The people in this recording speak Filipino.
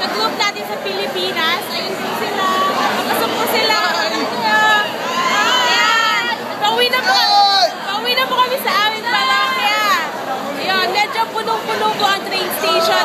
sa group natin sa Pilipinas. Ayun po sila. Papasok po sila. Ayan! Pauwi na po. Pauwi na po kami sa amin pala. Kaya, ayun, medyo punong-puno po ang train station.